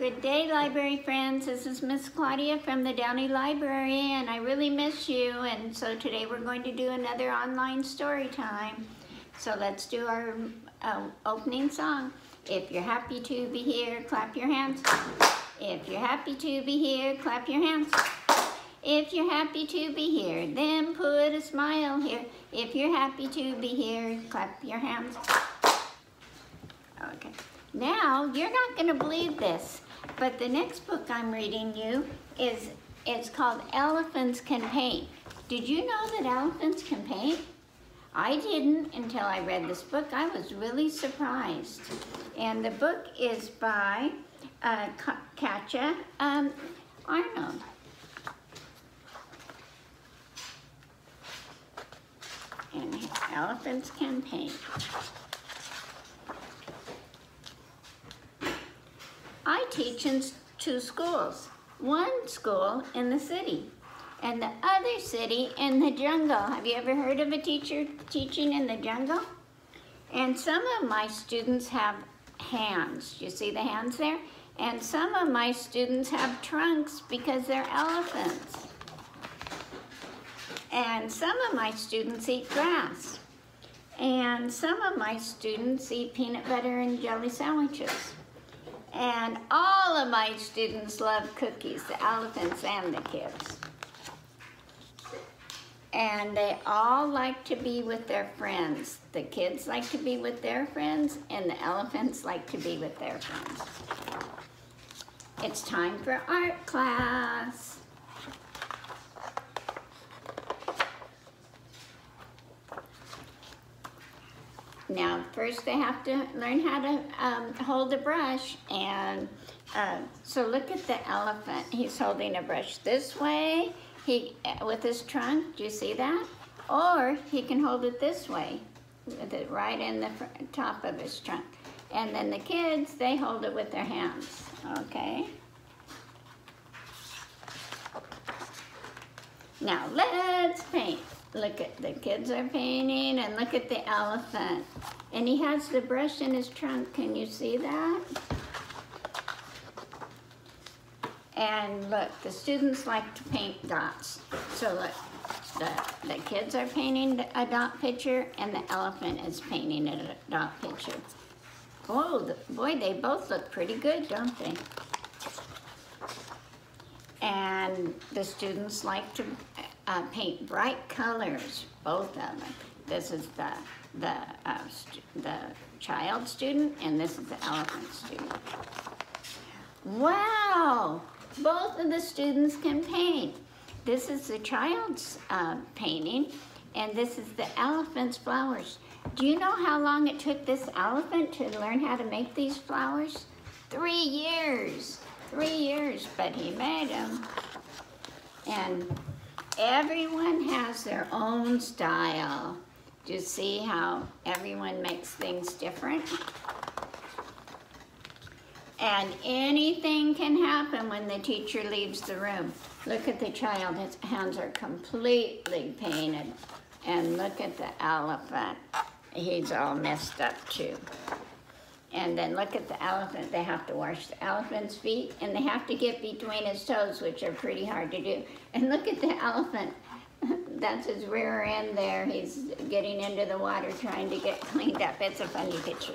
Good day, library friends. This is Miss Claudia from the Downey Library, and I really miss you. And so today we're going to do another online story time. So let's do our uh, opening song. If you're happy to be here, clap your hands. If you're happy to be here, clap your hands. If you're happy to be here, then put a smile here. If you're happy to be here, clap your hands. Okay. Now, you're not going to believe this. But the next book I'm reading you is it's called Elephants Can Paint. Did you know that elephants can paint? I didn't until I read this book. I was really surprised. And the book is by uh, Katya um, Arnold. And elephants can paint. I teach two schools. One school in the city and the other city in the jungle. Have you ever heard of a teacher teaching in the jungle? And some of my students have hands. You see the hands there? And some of my students have trunks because they're elephants. And some of my students eat grass. And some of my students eat peanut butter and jelly sandwiches. And all of my students love cookies, the elephants and the kids. And they all like to be with their friends. The kids like to be with their friends, and the elephants like to be with their friends. It's time for art class. Now, first they have to learn how to um, hold a brush. And uh, so look at the elephant. He's holding a brush this way he with his trunk. Do you see that? Or he can hold it this way with it right in the top of his trunk. And then the kids, they hold it with their hands, okay? Now let's paint. Look at the kids are painting and look at the elephant. And he has the brush in his trunk. Can you see that? And look, the students like to paint dots. So look, the, the kids are painting a dot picture and the elephant is painting a dot picture. Oh, boy, they both look pretty good, don't they? And the students like to uh, paint bright colors, both of them. This is the, the, uh, the child student, and this is the elephant student. Wow, both of the students can paint. This is the child's uh, painting, and this is the elephant's flowers. Do you know how long it took this elephant to learn how to make these flowers? Three years, three years, but he made them. And Everyone has their own style. Do you see how everyone makes things different? And anything can happen when the teacher leaves the room. Look at the child, his hands are completely painted. And look at the elephant. He's all messed up too. And then look at the elephant. They have to wash the elephant's feet and they have to get between his toes, which are pretty hard to do. And look at the elephant. That's his rear end there. He's getting into the water trying to get cleaned up. It's a funny picture.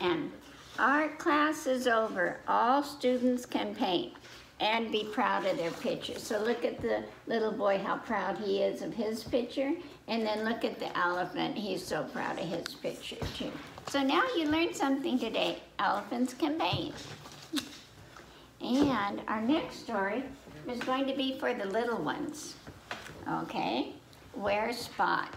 And art class is over. All students can paint and be proud of their picture. So look at the little boy, how proud he is of his picture. And then look at the elephant. He's so proud of his picture too. So now you learned something today. Elephants can paint. And our next story is going to be for the little ones. Okay? Where's Spot?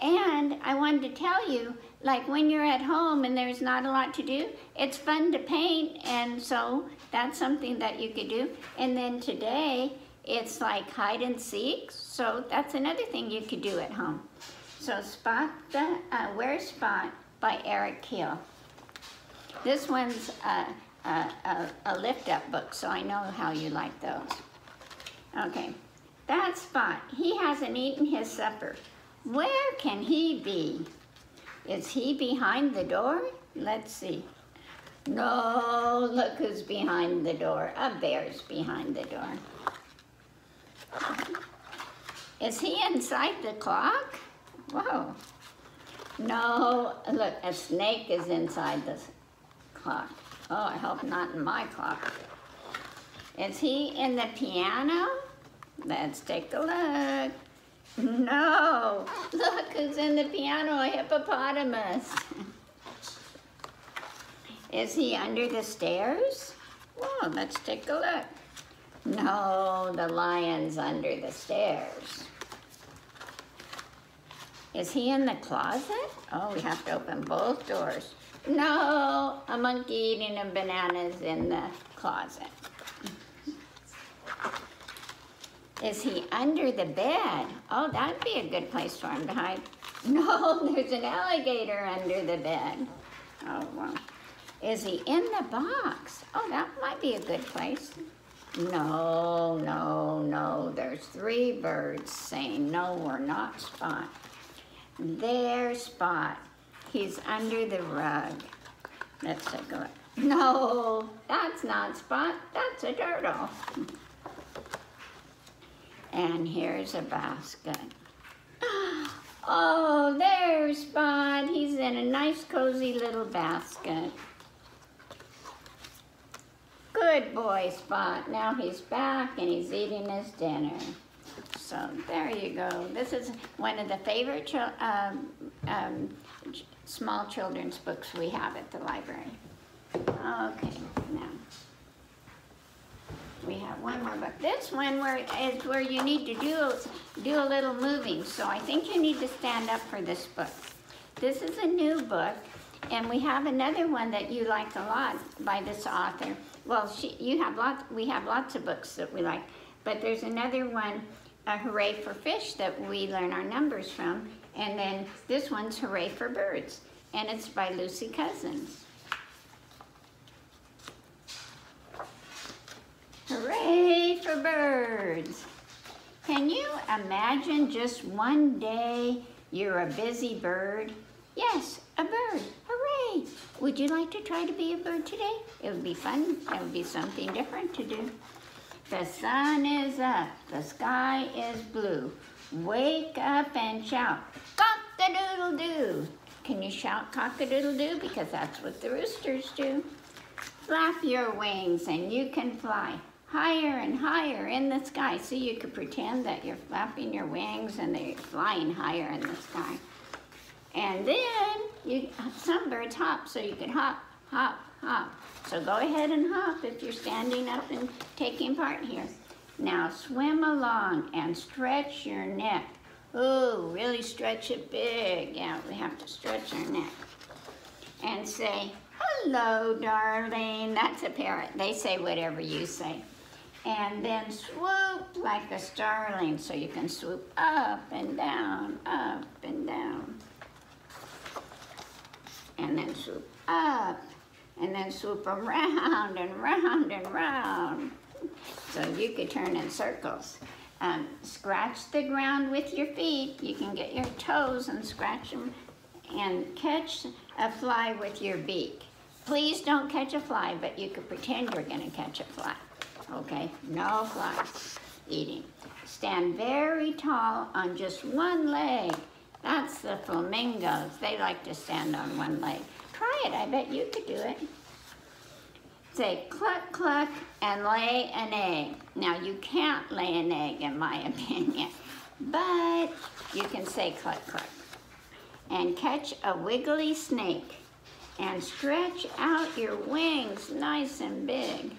And I wanted to tell you, like when you're at home and there's not a lot to do, it's fun to paint, and so that's something that you could do. And then today, it's like hide and seek, so that's another thing you could do at home. So Spot the, uh, Where's Spot by Eric Hill. This one's a, a, a, a lift-up book, so I know how you like those. Okay, that Spot, he hasn't eaten his supper. Where can he be? Is he behind the door? Let's see. No, look who's behind the door. A bear's behind the door. Is he inside the clock? Whoa. No, look, a snake is inside the clock. Oh, I hope not in my clock. Is he in the piano? Let's take a look. No, look who's in the piano, a hippopotamus. Is he under the stairs? Well, let's take a look. No, the lion's under the stairs. Is he in the closet? Oh, we have to open both doors. No, a monkey eating a banana is in the closet. Is he under the bed? Oh, that'd be a good place for him to hide. No, there's an alligator under the bed. Oh, well. Is he in the box? Oh, that might be a good place. No, no, no. There's three birds saying, no, we're not Spot. There's Spot. He's under the rug. Let's take a look. No, that's not Spot. That's a turtle. And here's a basket. Oh, there's Spot. He's in a nice cozy little basket. Good boy, Spot. Now he's back and he's eating his dinner. So there you go. This is one of the favorite um, um, small children's books we have at the library. Okay, now we have one more book. This one where is where you need to do do a little moving. So I think you need to stand up for this book. This is a new book, and we have another one that you like a lot by this author. Well, she, you have lots. We have lots of books that we like, but there's another one, uh, Hooray for Fish, that we learn our numbers from, and then this one's Hooray for Birds, and it's by Lucy Cousins. Hooray for birds! Can you imagine just one day you're a busy bird? Yes, a bird. Hooray! Would you like to try to be a bird today? It would be fun. It would be something different to do. The sun is up. The sky is blue. Wake up and shout, cock-a-doodle-doo. Can you shout cock-a-doodle-doo? Because that's what the roosters do. Flap your wings and you can fly higher and higher in the sky. So you could pretend that you're flapping your wings and they're flying higher in the sky. And then you, some birds hop, so you can hop, hop, hop. So go ahead and hop if you're standing up and taking part here. Now swim along and stretch your neck. Oh, really stretch it big. Yeah, we have to stretch our neck. And say, hello, darling. That's a parrot. They say whatever you say and then swoop like a starling so you can swoop up and down, up and down. And then swoop up and then swoop them round and round and round. So you could turn in circles. Um, scratch the ground with your feet. You can get your toes and scratch them and catch a fly with your beak. Please don't catch a fly, but you could pretend you're gonna catch a fly okay? No flies eating. Stand very tall on just one leg. That's the flamingos. They like to stand on one leg. Try it, I bet you could do it. Say cluck, cluck, and lay an egg. Now, you can't lay an egg, in my opinion, but you can say cluck, cluck. And catch a wiggly snake and stretch out your wings nice and big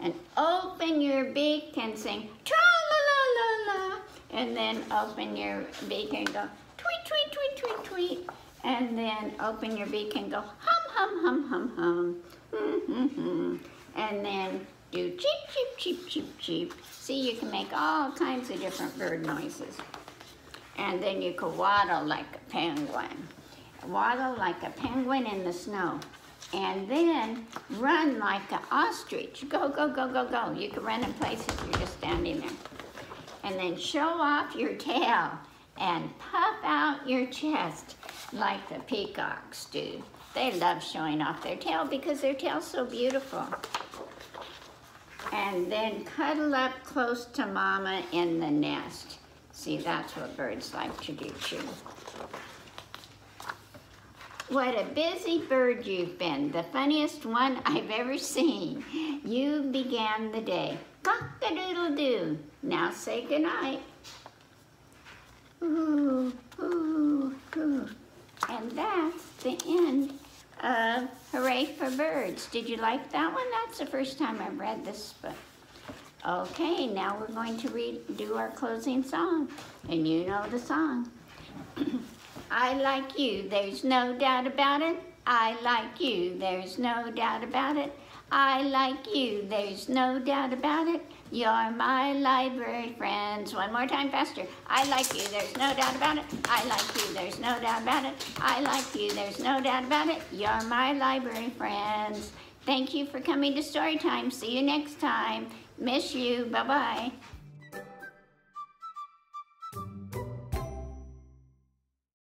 and open your beak and sing tra la la la la and then open your beak and go tweet tweet tweet tweet tweet and then open your beak and go hum hum hum hum hum. And then do cheep cheep cheep cheep cheep. See you can make all kinds of different bird noises. And then you can waddle like a penguin. Waddle like a penguin in the snow. And then run like an ostrich. Go, go, go, go, go. You can run in places. You're just standing there. And then show off your tail and puff out your chest like the peacocks do. They love showing off their tail because their tail's so beautiful. And then cuddle up close to mama in the nest. See, that's what birds like to do too. What a busy bird you've been, the funniest one I've ever seen. You began the day. Cock-a-doodle-doo. Now say goodnight. Ooh, ooh, ooh. And that's the end of Hooray for Birds. Did you like that one? That's the first time I've read this book. Okay, now we're going to read, do our closing song. And you know the song. I like you, there's no doubt about it. I like you, there's no doubt about it. I like you, there's no doubt about it. You're my library friends. One more time faster. I like you, there's no doubt about it. I like you, there's no doubt about it. I like you, there's no doubt about it. You're my library friends. Thank you for coming to Storytime. See you next time. Miss you. Bye-bye.